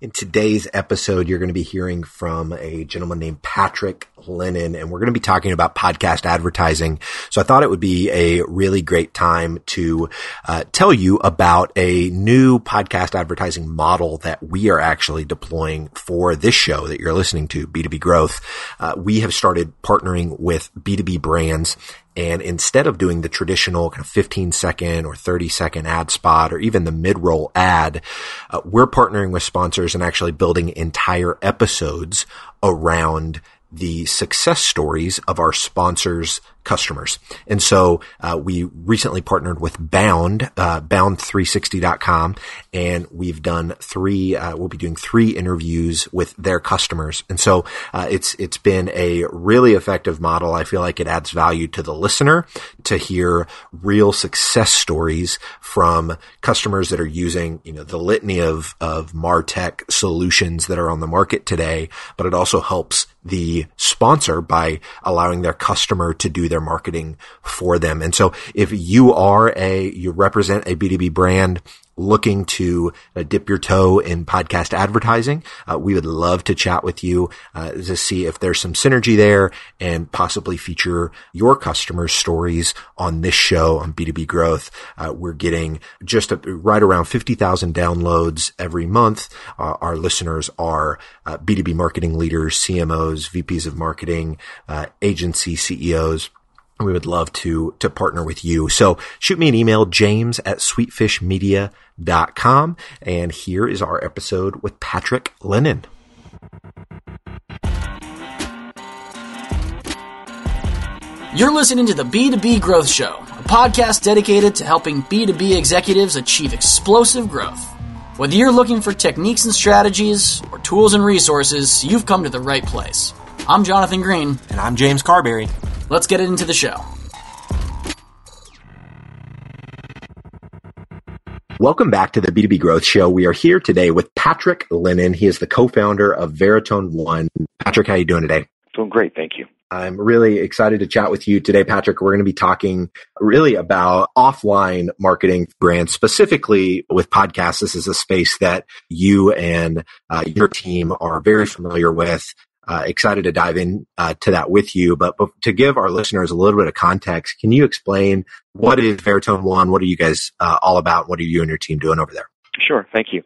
In today's episode, you're going to be hearing from a gentleman named Patrick Lennon, and we're going to be talking about podcast advertising. So I thought it would be a really great time to uh, tell you about a new podcast advertising model that we are actually deploying for this show that you're listening to, B2B Growth. Uh, we have started partnering with B2B brands and instead of doing the traditional kind of 15 second or 30 second ad spot or even the mid roll ad, uh, we're partnering with sponsors and actually building entire episodes around the success stories of our sponsors customers. And so uh, we recently partnered with Bound, uh, bound360.com, and we've done three, uh, we'll be doing three interviews with their customers. And so uh, it's it's been a really effective model. I feel like it adds value to the listener to hear real success stories from customers that are using, you know, the litany of, of MarTech solutions that are on the market today, but it also helps the sponsor by allowing their customer to do their marketing for them. And so if you are a, you represent a B2B brand, looking to uh, dip your toe in podcast advertising, uh, we would love to chat with you uh, to see if there's some synergy there and possibly feature your customers' stories on this show on B2B growth. Uh, we're getting just a, right around 50,000 downloads every month. Uh, our listeners are B2B uh, marketing leaders, CMOs, VPs of marketing, agency CEOs we would love to to partner with you. So shoot me an email, james at sweetfishmedia.com. And here is our episode with Patrick Lennon. You're listening to the B2B Growth Show, a podcast dedicated to helping B2B executives achieve explosive growth. Whether you're looking for techniques and strategies or tools and resources, you've come to the right place. I'm Jonathan Green. And I'm James Carbary. Let's get it into the show. Welcome back to the B2B Growth Show. We are here today with Patrick Lennon. He is the co-founder of Veritone One. Patrick, how are you doing today? Doing great, thank you. I'm really excited to chat with you today, Patrick. We're going to be talking really about offline marketing brands, specifically with podcasts. This is a space that you and uh, your team are very familiar with uh, excited to dive in uh, to that with you. But, but, to give our listeners a little bit of context, can you explain what is Veritone One? What are you guys uh, all about? What are you and your team doing over there? Sure, thank you.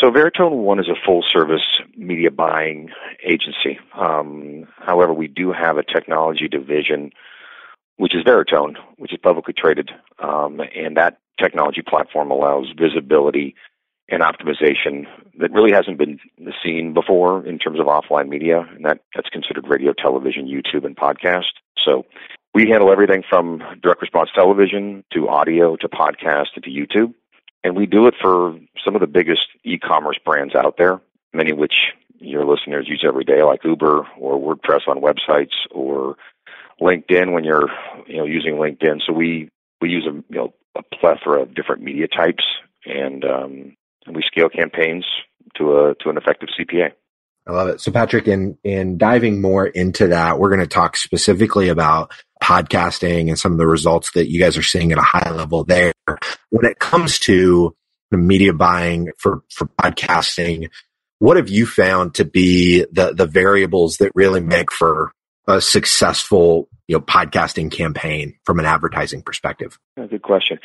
So Veritone One is a full service media buying agency. Um, however, we do have a technology division, which is Veritone, which is publicly traded, um, and that technology platform allows visibility and optimization that really hasn't been seen before in terms of offline media, and that, that's considered radio, television, YouTube, and podcast. So we handle everything from direct response television to audio to podcast to YouTube. And we do it for some of the biggest e-commerce brands out there, many of which your listeners use every day, like Uber or WordPress on websites or LinkedIn when you're you know using LinkedIn. So we we use a you know a plethora of different media types, and um, and we scale campaigns to a to an effective CPA. I love it. So Patrick, in in diving more into that, we're going to talk specifically about podcasting and some of the results that you guys are seeing at a high level there. When it comes to the media buying for for podcasting, what have you found to be the the variables that really make for a successful you know podcasting campaign from an advertising perspective? Good question.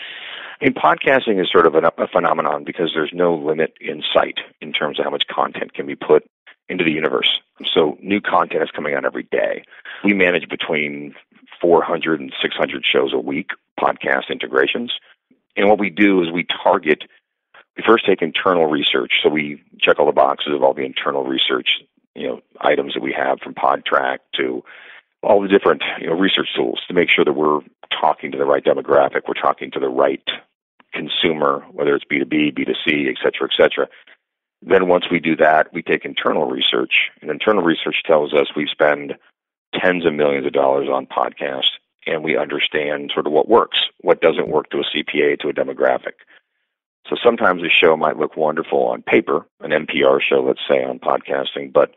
I mean, podcasting is sort of a, a phenomenon because there's no limit in sight in terms of how much content can be put into the universe. So new content is coming out every day. We manage between 400 and 600 shows a week, podcast integrations. And what we do is we target, we first take internal research. So we check all the boxes of all the internal research, you know, items that we have from Podtrac to all the different, you know, research tools to make sure that we're talking to the right demographic, we're talking to the right consumer, whether it's B2B, B2C, et cetera, et cetera. Then once we do that, we take internal research, and internal research tells us we spend tens of millions of dollars on podcasts, and we understand sort of what works, what doesn't work to a CPA, to a demographic. So sometimes a show might look wonderful on paper, an NPR show, let's say, on podcasting, but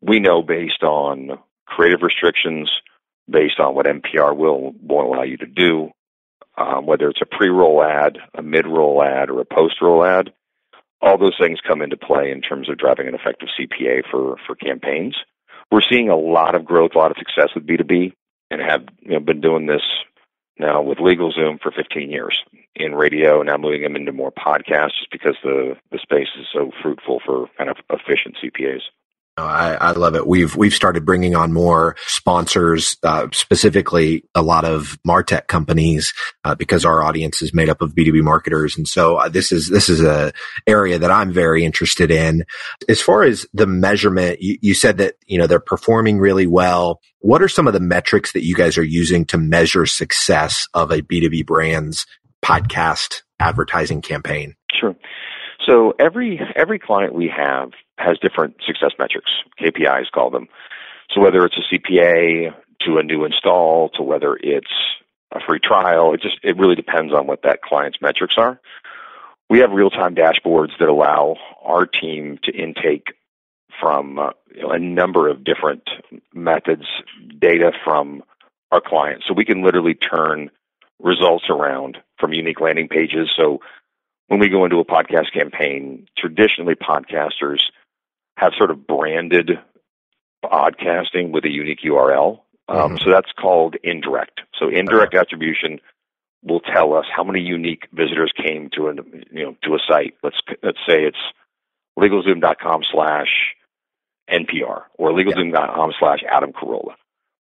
we know based on creative restrictions, based on what NPR will, will allow you to do, um, whether it's a pre-roll ad, a mid-roll ad, or a post-roll ad, all those things come into play in terms of driving an effective CPA for, for campaigns. We're seeing a lot of growth, a lot of success with B2B, and have you know, been doing this now with LegalZoom for 15 years in radio, now moving them into more podcasts just because the, the space is so fruitful for kind of efficient CPAs. I, I, love it. We've we've started bringing on more sponsors, uh, specifically a lot of martech companies, uh, because our audience is made up of B two B marketers, and so uh, this is this is a area that I'm very interested in. As far as the measurement, you, you said that you know they're performing really well. What are some of the metrics that you guys are using to measure success of a B two B brand's podcast advertising campaign? Sure. So every every client we have has different success metrics, KPIs call them. So whether it's a CPA to a new install to whether it's a free trial, it just it really depends on what that client's metrics are. We have real-time dashboards that allow our team to intake from uh, a number of different methods data from our clients. So we can literally turn results around from unique landing pages. So when we go into a podcast campaign, traditionally podcasters have sort of branded podcasting with a unique URL. Um, mm-hmm. So that's called indirect. So indirect attribution will tell us how many unique visitors came to a you know to a site. Let's let's say it's LegalZoom.com slash NPR or LegalZoom.com slash Adam Carolla.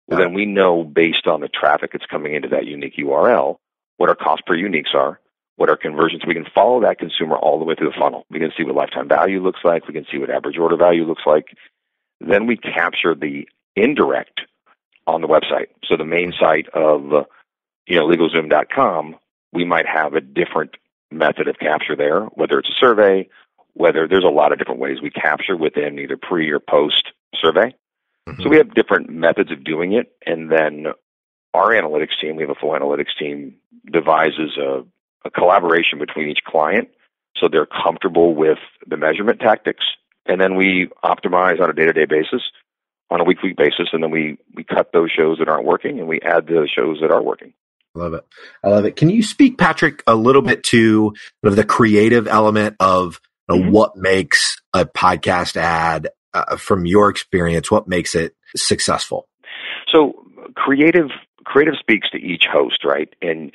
Well, then we know based on the traffic that's coming into that unique URL what our cost per uniques are, what our conversions. We can follow that consumer all the way through the funnel. We can see what lifetime value looks like. We can see what average order value looks like. Then we capture the indirect on the website. So the main site of you know LegalZoom.com, we might have a different method of capture there, whether it's a survey, whether there's a lot of different ways we capture within either pre or post survey. Mm-hmm. So we have different methods of doing it, and then our analytics team, we have a full analytics team, devises a a collaboration between each client so they're comfortable with the measurement tactics. And then we optimize on a day to day basis, on a week week basis, and then we, we cut those shows that aren't working and we add the shows that are working. I love it. I love it. Can you speak, Patrick, a little bit to of the creative element of mm-hmm. what makes a podcast ad uh, from your experience? What makes it successful? So creative creative speaks to each host, right? And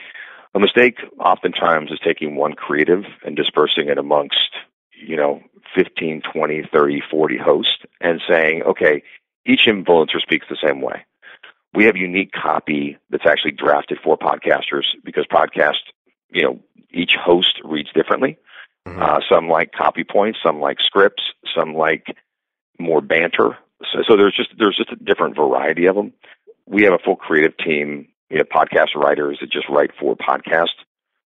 a mistake oftentimes is taking one creative and dispersing it amongst, you know, 15, 20, 30, 40 hosts and saying, okay, each influencer speaks the same way. We have unique copy that's actually drafted for podcasters because podcast, you know, each host reads differently. Mm-hmm. Uh, some like copy points, some like scripts, some like more banter. So, so there's just there's just a different variety of them. We have a full creative team we have podcast writers that just write for podcast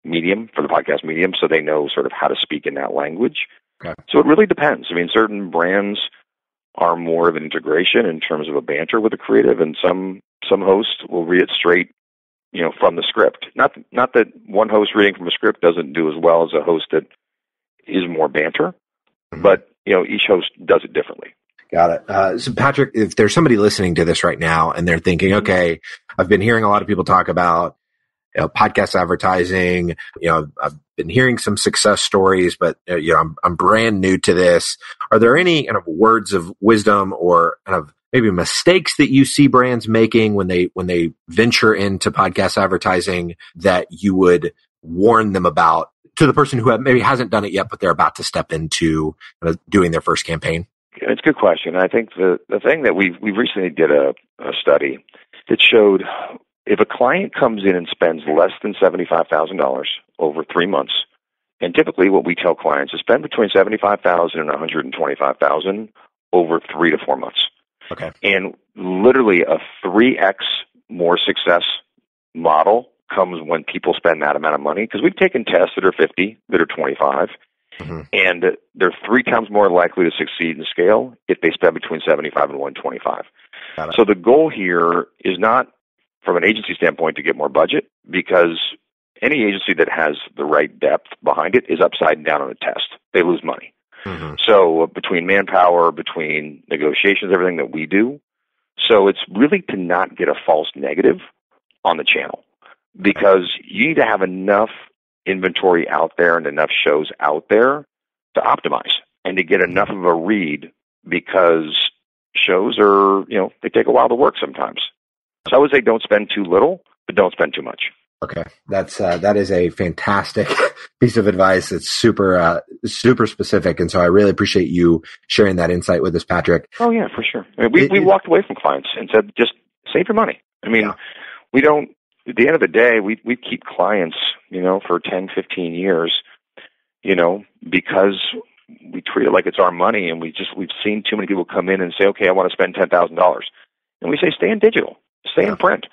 medium, for the podcast medium, so they know sort of how to speak in that language. Okay. So it really depends. I mean, certain brands are more of an integration in terms of a banter with a creative, and some some hosts will read it straight, you know, from the script. Not not that one host reading from a script doesn't do as well as a host that is more banter, mm-hmm. but you know, each host does it differently. Got it. Uh, so, Patrick, if there's somebody listening to this right now and they're thinking, mm-hmm. okay, I've been hearing a lot of people talk about you know, podcast advertising. You know, I've been hearing some success stories, but uh, you know, I'm, I'm brand new to this. Are there any kind of words of wisdom or kind of maybe mistakes that you see brands making when they when they venture into podcast advertising that you would warn them about to the person who maybe hasn't done it yet, but they're about to step into doing their first campaign? It's a good question. I think the the thing that we we recently did a, a study that showed if a client comes in and spends less than seventy five thousand dollars over three months, and typically what we tell clients is spend between seventy five thousand and one hundred and twenty five thousand over three to four months. Okay. And literally a three x more success model comes when people spend that amount of money because we've taken tests that are 50 that are 25 Mm-hmm. And they're three times more likely to succeed in scale if they spend between 75 and 125. So the goal here is not from an agency standpoint to get more budget because any agency that has the right depth behind it is upside down on a test. They lose money. Mm-hmm. So between manpower, between negotiations, everything that we do, so it's really to not get a false negative on the channel because you need to have enough inventory out there and enough shows out there to optimize and to get enough of a read because shows are, you know, they take a while to work sometimes. So I would say don't spend too little, but don't spend too much. Okay, that's uh, that is a fantastic piece of advice. It's super uh, super specific, and so I really appreciate you sharing that insight with us, Patrick. Oh yeah, for sure. I mean, we it, we walked away from clients and said just save your money. I mean, yeah. we don't. At the end of the day, we we keep clients, you know, for 10, 15 years, you know, because we treat it like it's our money, and we just we've seen too many people come in and say, okay, I want to spend ten thousand dollars, and we say stay in digital, stay yeah. in print,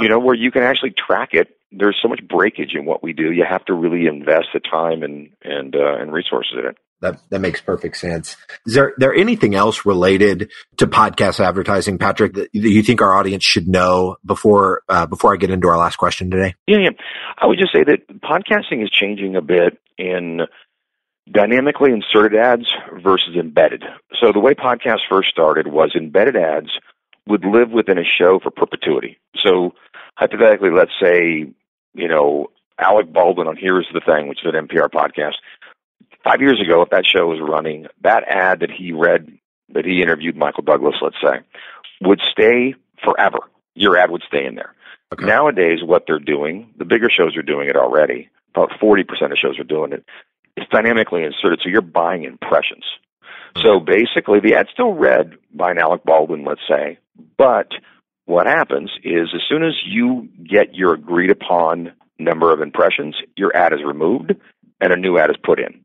you know, where you can actually track it. There's so much breakage in what we do. You have to really invest the time and and uh, and resources in it. That that makes perfect sense. Is there there anything else related to podcast advertising, Patrick, that you think our audience should know before uh, before I get into our last question today? Yeah, yeah. I would just say that podcasting is changing a bit in dynamically inserted ads versus embedded. So the way podcasts first started was embedded ads would live within a show for perpetuity. So hypothetically, let's say, you know, Alec Baldwin on Here's the Thing, which is an NPR podcast, five years ago, if that show was running, that ad that he read, that he interviewed Michael Douglas, let's say, would stay forever. Your ad would stay in there. Okay. Nowadays, what they're doing, the bigger shows are doing it already. About 40% of shows are doing it. It's dynamically inserted, so you're buying impressions. Mm-hmm. So basically, the ad's still read by an Alec Baldwin, let's say, but what happens is as soon as you get your agreed upon number of impressions, your ad is removed and a new ad is put in.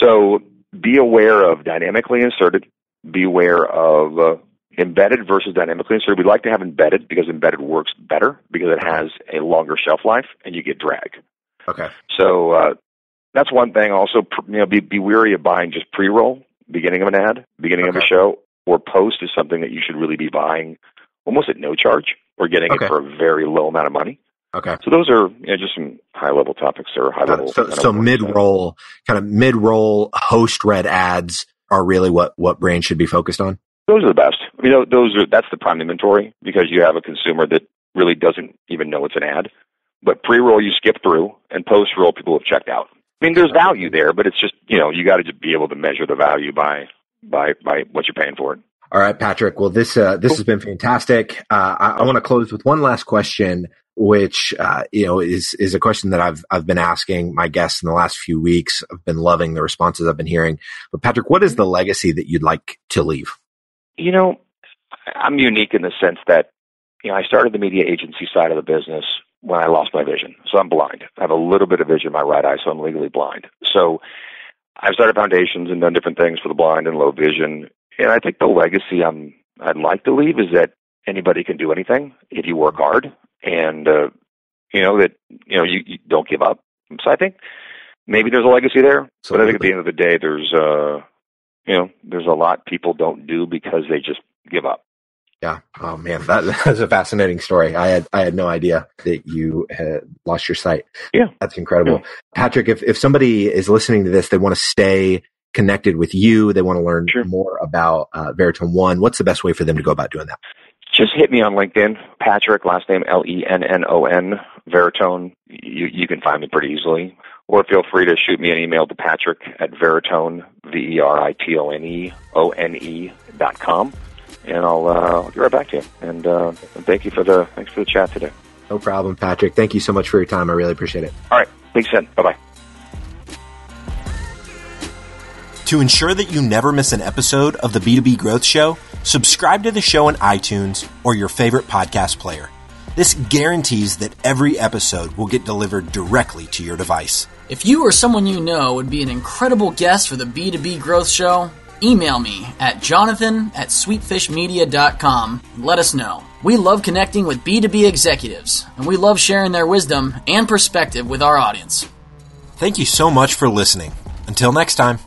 So be aware of dynamically inserted. Be aware of uh, embedded versus dynamically inserted. We like to have embedded because embedded works better because it has a longer shelf life and you get drag. Okay. So uh, that's one thing. Also, you know, be be wary of buying just pre-roll, beginning of an ad, beginning okay. of a show, or post is something that you should really be buying almost at no charge or getting okay. it for a very low amount of money. Okay. So those are you know, just some high level topics or high level. So, so mid roll, kind of mid roll host read ads are really what what brands should be focused on. Those are the best. You know, those are that's the prime inventory because you have a consumer that really doesn't even know it's an ad. But pre roll you skip through, and post roll people have checked out. I mean, there's value there, but it's just you know you got to just be able to measure the value by by by what you're paying for it. All right, Patrick. Well, this uh, this has been fantastic. Uh, I, I want to close with one last question, which uh, you know is is a question that I've I've been asking my guests in the last few weeks. I've been loving the responses I've been hearing. But Patrick, what is the legacy that you'd like to leave? You know, I'm unique in the sense that you know I started the media agency side of the business when I lost my vision. So I'm blind. I have a little bit of vision in my right eye, so I'm legally blind. So I've started foundations and done different things for the blind and low vision. And I think the legacy I'm I'd like to leave is that anybody can do anything if you work hard, and uh, you know that you know you, you don't give up. So I think maybe there's a legacy there, so but I think at the end of the day, there's uh, you know there's a lot people don't do because they just give up. Yeah. Oh man, that, that's a fascinating story. I had I had no idea that you had lost your sight. Yeah. That's incredible. Yeah. Patrick, if if somebody is listening to this, they want to stay connected with you, they want to learn sure. more about uh, Veritone One. What's the best way for them to go about doing that? Just hit me on LinkedIn, Patrick, last name L E N N O N, Veritone. You you can find me pretty easily. Or feel free to shoot me an email to Patrick at Veritone, V E R I T O N E O N E dot com and I'll, uh, I'll get right back to you. And, uh, thank you for the thanks for the chat today. No problem, Patrick. Thank you so much for your time. I really appreciate it. All right. Thanks, Ed. Bye bye. To ensure that you never miss an episode of the B2B Growth Show, subscribe to the show in iTunes or your favorite podcast player. This guarantees that every episode will get delivered directly to your device. If you or someone you know would be an incredible guest for the B2B Growth Show, email me at jonathan at sweetfishmedia.com and let us know. We love connecting with B2B executives, and we love sharing their wisdom and perspective with our audience. Thank you so much for listening. Until next time.